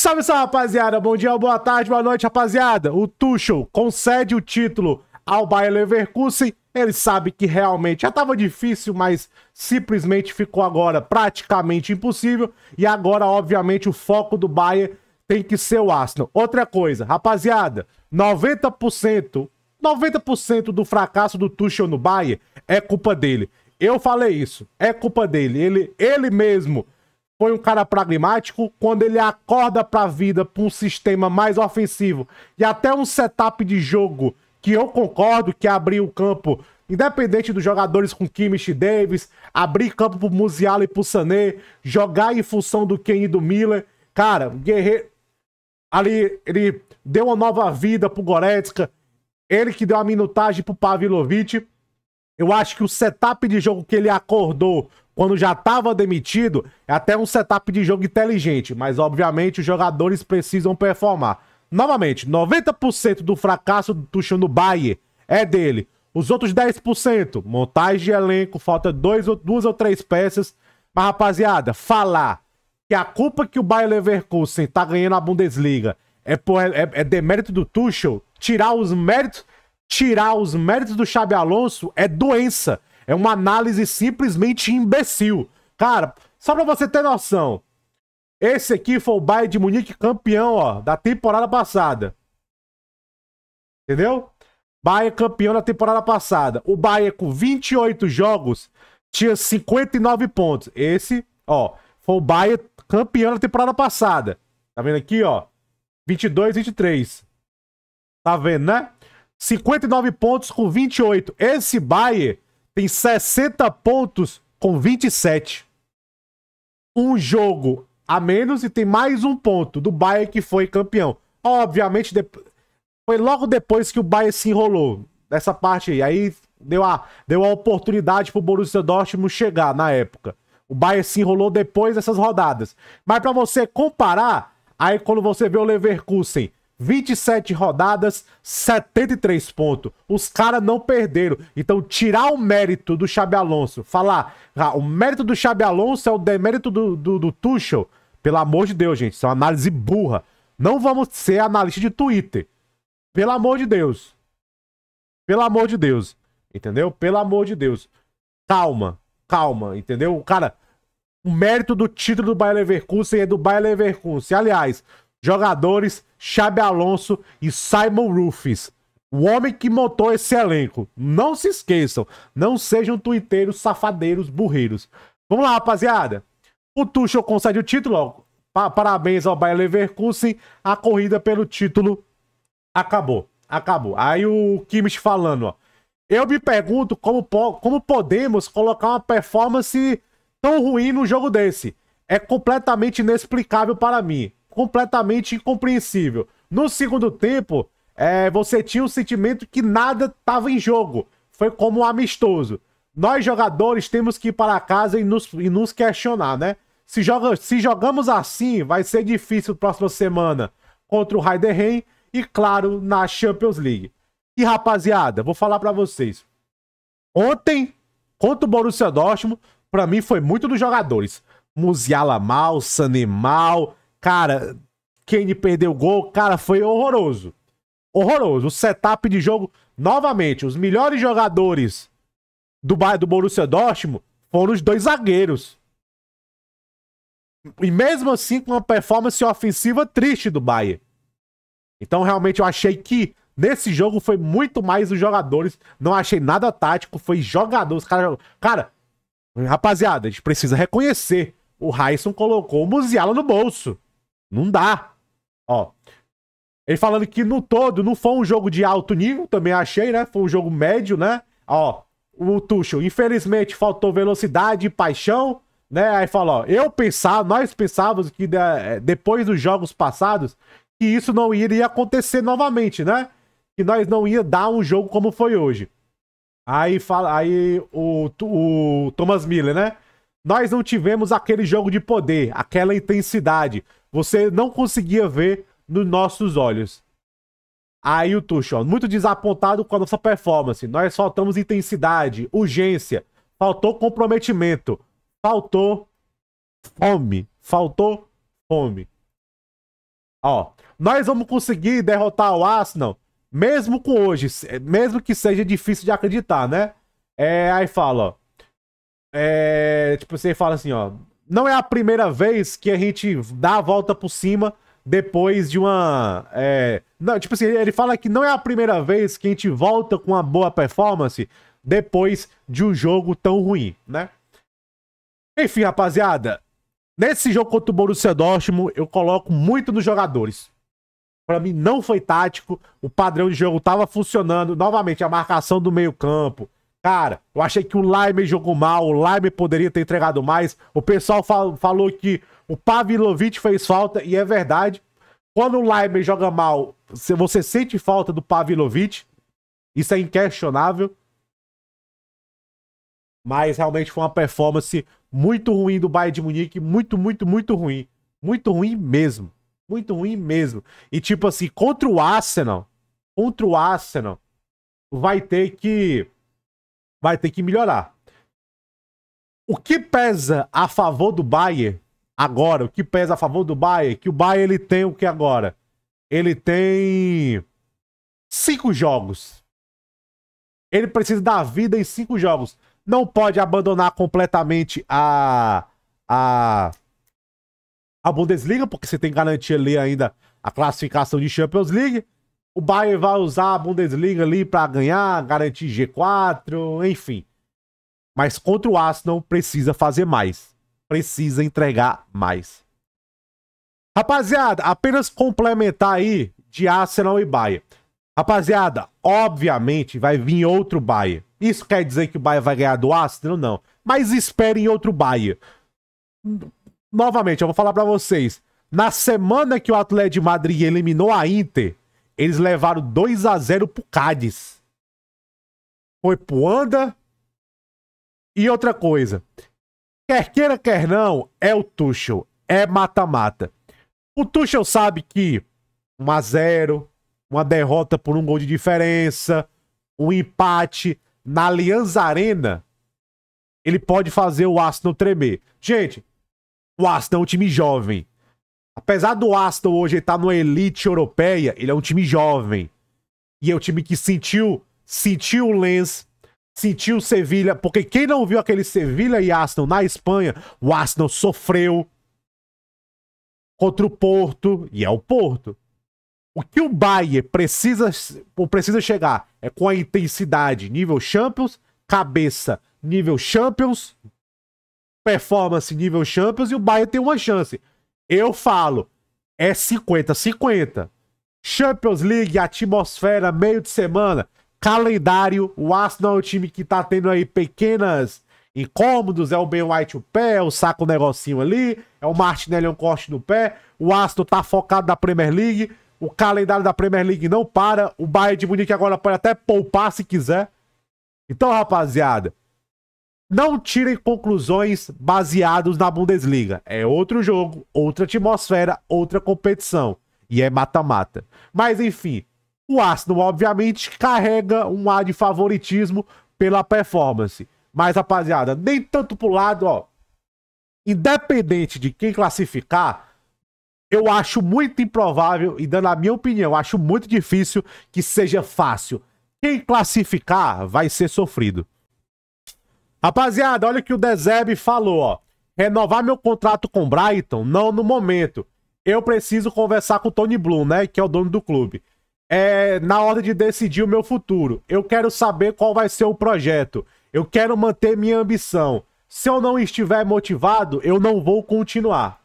Salve, salve, rapaziada. Bom dia, boa tarde, boa noite, rapaziada. O Tuchel concede o título ao Bayer Leverkusen. Ele sabe que realmente já estava difícil, mas simplesmente ficou agora praticamente impossível. E agora, obviamente, o foco do Bayern tem que ser o Arsenal. Outra coisa, rapaziada, 90%, 90% do fracasso do Tuchel no Bayern é culpa dele. Eu falei isso, é culpa dele. Ele, ele mesmo foi um cara pragmático quando ele acorda para a vida para um sistema mais ofensivo e até um setup de jogo que eu concordo que abrir o campo, independente dos jogadores com Kimmich Davis, abrir campo pro Musiala e pro Sané, jogar em função do Ken e do Miller. Cara, Guerreiro ali ele deu uma nova vida pro Goretzka, ele que deu a minutagem pro Pavlovic. Eu acho que o setup de jogo que ele acordou quando já estava demitido, é até um setup de jogo inteligente, mas obviamente os jogadores precisam performar. Novamente, 90% do fracasso do Tuchel no Bayern é dele. Os outros 10%, montagem de elenco, falta dois, duas ou três peças. Mas, rapaziada, falar que a culpa que o Bayern Leverkusen tá ganhando a Bundesliga é, por, é, é demérito do Tuchel, tirar os méritos, tirar os méritos do Xabi Alonso é doença. É uma análise simplesmente imbecil. Cara, só pra você ter noção. Esse aqui foi o Bayern de Munique campeão, ó, da temporada passada. Entendeu? Bayern campeão da temporada passada. O Bayern com 28 jogos tinha 59 pontos. Esse, ó, foi o Bayern campeão da temporada passada. Tá vendo aqui, ó? 22, 23. Tá vendo, né? 59 pontos com 28. Esse Bayern tem 60 pontos com 27. Um jogo a menos e tem mais um ponto do Bayern que foi campeão. Obviamente, foi logo depois que o Bayern se enrolou nessa parte aí. Aí deu a, deu a oportunidade pro Borussia Dortmund chegar na época. O Bayern se enrolou depois dessas rodadas. Mas para você comparar, aí quando você vê o Leverkusen 27 rodadas, 73 pontos. Os caras não perderam. Então, tirar o mérito do Xabi Alonso, falar, ah, o mérito do Xabi Alonso é o demérito do, do, do Tuchel, pelo amor de Deus, gente, isso é uma análise burra. Não vamos ser analista de Twitter. Pelo amor de Deus. Pelo amor de Deus. Entendeu? Pelo amor de Deus. Calma, calma, entendeu? Cara, o mérito do título do Bayer Leverkusen é do Bayer Leverkusen. Aliás, jogadores Xabi Alonso e Simon Rufus. O homem que montou esse elenco. Não se esqueçam. Não sejam tuiteiros, safadeiros, burreiros. Vamos lá, rapaziada. O Tuchel concede o título. Parabéns ao Bayer Leverkusen. A corrida pelo título acabou. Acabou. Aí o Kimmich falando, ó. Eu me pergunto como, como podemos colocar uma performance tão ruim no jogo desse. É completamente inexplicável para mim completamente incompreensível. No segundo tempo, é, você tinha o sentimento que nada estava em jogo. Foi como um amistoso. Nós, jogadores, temos que ir para casa e nos, e nos questionar, né? Se, joga, se jogamos assim, vai ser difícil próxima semana contra o Heidenheim e, claro, na Champions League. E, rapaziada, vou falar para vocês. Ontem, contra o Borussia Dortmund, para mim foi muito dos jogadores. Musiala mal, Sané mal, Cara, Kane perdeu o gol, cara, foi horroroso. Horroroso. O setup de jogo, novamente, os melhores jogadores do do Borussia Dortmund foram os dois zagueiros. E mesmo assim, com uma performance ofensiva triste do Bayern. Então, realmente, eu achei que nesse jogo foi muito mais os jogadores. Não achei nada tático, foi jogadores. Cara, rapaziada, a gente precisa reconhecer. O Raison colocou o Musiala no bolso. Não dá. Ó. Ele falando que no todo não foi um jogo de alto nível, também achei, né? Foi um jogo médio, né? Ó, o Tuchel, infelizmente faltou velocidade e paixão, né? Aí falou, eu pensava, nós pensávamos que né, depois dos jogos passados que isso não iria acontecer novamente, né? Que nós não ia dar um jogo como foi hoje. Aí fala, aí o, o Thomas Miller, né? Nós não tivemos aquele jogo de poder, aquela intensidade. Você não conseguia ver nos nossos olhos. Aí o Tuchel, muito desapontado com a nossa performance. Nós faltamos intensidade, urgência, faltou comprometimento, faltou fome, faltou fome. Ó, nós vamos conseguir derrotar o Arsenal, mesmo com hoje, mesmo que seja difícil de acreditar, né? É, aí fala, ó. É, tipo, você fala assim, ó. Não é a primeira vez que a gente dá a volta por cima depois de uma. É, não, tipo assim, ele fala que não é a primeira vez que a gente volta com uma boa performance depois de um jogo tão ruim, né? Enfim, rapaziada, nesse jogo contra o Borussia Dortmund, eu coloco muito nos jogadores. Para mim não foi tático, o padrão de jogo estava funcionando. Novamente, a marcação do meio-campo. Cara, eu achei que o Lime jogou mal, o Lime poderia ter entregado mais. O pessoal fal falou que o Pavlovic fez falta, e é verdade. Quando o Lime joga mal, você sente falta do Pavlovic. Isso é inquestionável. Mas realmente foi uma performance muito ruim do Bayern de Munique. Muito, muito, muito ruim. Muito ruim mesmo. Muito ruim mesmo. E tipo assim, contra o Arsenal, contra o Arsenal, vai ter que vai ter que melhorar. O que pesa a favor do Bayern agora, o que pesa a favor do Bayern, que o Bayern ele tem o que agora? Ele tem cinco jogos. Ele precisa dar vida em cinco jogos. Não pode abandonar completamente a a a Bundesliga, porque você tem que garantir ali ainda a classificação de Champions League. O Bayern vai usar a Bundesliga ali para ganhar, garantir G4, enfim. Mas contra o Arsenal precisa fazer mais. Precisa entregar mais. Rapaziada, apenas complementar aí de Arsenal e Bayern. Rapaziada, obviamente vai vir outro Bayern. Isso quer dizer que o Bayern vai ganhar do Arsenal? Não. Mas esperem outro Bayern. Novamente, eu vou falar para vocês. Na semana que o Atlético de Madrid eliminou a Inter, eles levaram 2 a 0 pro Cádiz. Foi pro Anda. E outra coisa. Quer queira, quer não, é o Tuchel. É mata-mata. O Tuchel sabe que 1 a 0 uma derrota por um gol de diferença, um empate na Aliança Arena, ele pode fazer o Arsenal tremer. Gente, o Arsenal é um time jovem. Apesar do Aston hoje estar no elite europeia, ele é um time jovem. E é um time que sentiu, sentiu o Lens, sentiu o Sevilha, porque quem não viu aquele Sevilha e Aston na Espanha, o Aston sofreu contra o Porto, e é o Porto. O que o Bayern precisa, precisa chegar é com a intensidade nível Champions, cabeça nível Champions, performance nível Champions e o Bayern tem uma chance. Eu falo, é 50-50. Champions League, atmosfera, meio de semana, calendário. O Arsenal é o time que tá tendo aí pequenas incômodos. É o Ben White o pé, o saco um negocinho ali. É o Martinelli um corte no pé. O Arsenal tá focado na Premier League. O calendário da Premier League não para. O Bayern de Munique agora pode até poupar se quiser. Então, rapaziada, não tirem conclusões baseadas na Bundesliga. É outro jogo, outra atmosfera, outra competição. E é mata-mata. Mas enfim, o Arsenal obviamente carrega um ar de favoritismo pela performance. Mas rapaziada, nem tanto pro lado, ó. Independente de quem classificar, eu acho muito improvável, e dando a minha opinião, acho muito difícil que seja fácil. Quem classificar vai ser sofrido. Rapaziada, olha o que o Dezeb falou, ó. Renovar meu contrato com o Brighton? Não no momento. Eu preciso conversar com o Tony Bloom, né? Que é o dono do clube. É na hora de decidir o meu futuro. Eu quero saber qual vai ser o projeto. Eu quero manter minha ambição. Se eu não estiver motivado, eu não vou continuar.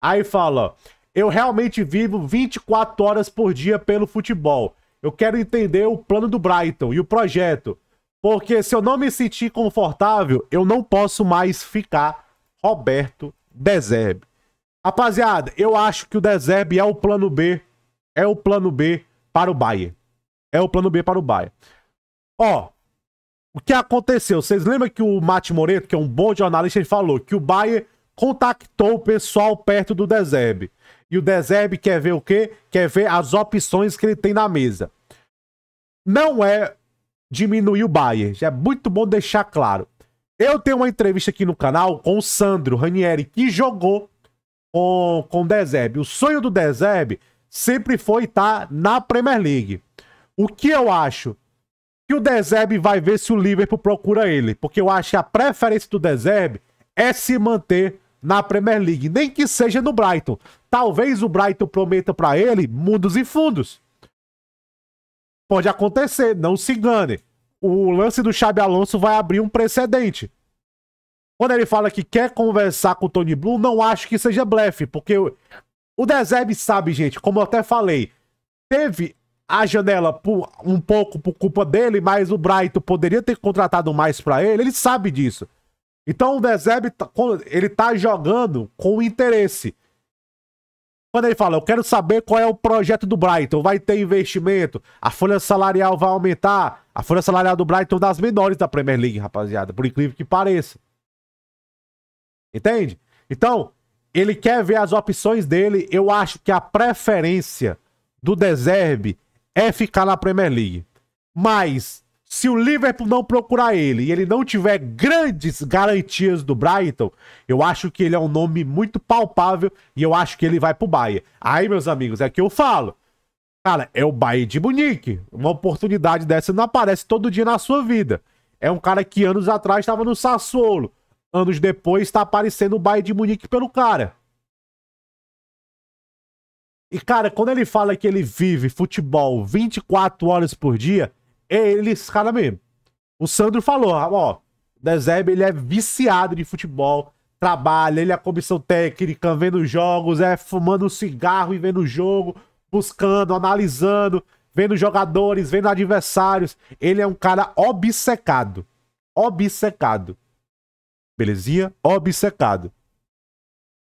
Aí fala, eu realmente vivo 24 horas por dia pelo futebol. Eu quero entender o plano do Brighton e o projeto. Porque se eu não me sentir confortável, eu não posso mais ficar Roberto Dezerbe. Rapaziada, eu acho que o Dezerbe é o plano B. É o plano B para o Bayern. É o plano B para o Bayern. Ó, o que aconteceu? Vocês lembram que o Mate Moreto, que é um bom jornalista, ele falou que o Bayern contactou o pessoal perto do Dezerbe. E o Dezerbe quer ver o quê? Quer ver as opções que ele tem na mesa. Não é diminuir o Bayern. Já é muito bom deixar claro. Eu tenho uma entrevista aqui no canal com o Sandro Ranieri, que jogou com, com o Dezeb. O sonho do Dezeb sempre foi estar tá na Premier League. O que eu acho? Que o Dezerbe vai ver se o Liverpool procura ele. Porque eu acho que a preferência do Dezerbe é se manter na Premier League. Nem que seja no Brighton. Talvez o Brighton prometa para ele mundos e fundos. Pode acontecer, não se engane. O lance do Xabi Alonso vai abrir um precedente. Quando ele fala que quer conversar com o Tony Blue, não acho que seja blefe, porque o Dezeb sabe, gente, como eu até falei, teve a janela por, um pouco por culpa dele, mas o Brighton poderia ter contratado mais para ele, ele sabe disso. Então o Dezeb, tá, ele tá jogando com interesse. Quando ele fala, eu quero saber qual é o projeto do Brighton, vai ter investimento, a folha salarial vai aumentar. A folha salarial do Brighton é das menores da Premier League, rapaziada, por incrível que pareça. Entende? Então, ele quer ver as opções dele. Eu acho que a preferência do Deserve é ficar na Premier League. Mas, se o Liverpool não procurar ele e ele não tiver grandes garantias do Brighton, eu acho que ele é um nome muito palpável e eu acho que ele vai pro Bayern. Aí, meus amigos, é que eu falo. Cara, é o Bayern de Munique. Uma oportunidade dessa não aparece todo dia na sua vida. É um cara que anos atrás estava no Sassuolo anos depois, está aparecendo o Bayern de Munique pelo cara. E, cara, quando ele fala que ele vive futebol 24 horas por dia, ele esse cara mesmo. O Sandro falou, ó, o Dezeb, ele é viciado de futebol, trabalha, ele é a comissão técnica, vendo jogos, é fumando um cigarro e vendo jogo, buscando, analisando, vendo jogadores, vendo adversários. Ele é um cara obcecado. Obcecado. Belezinha? Obcecado.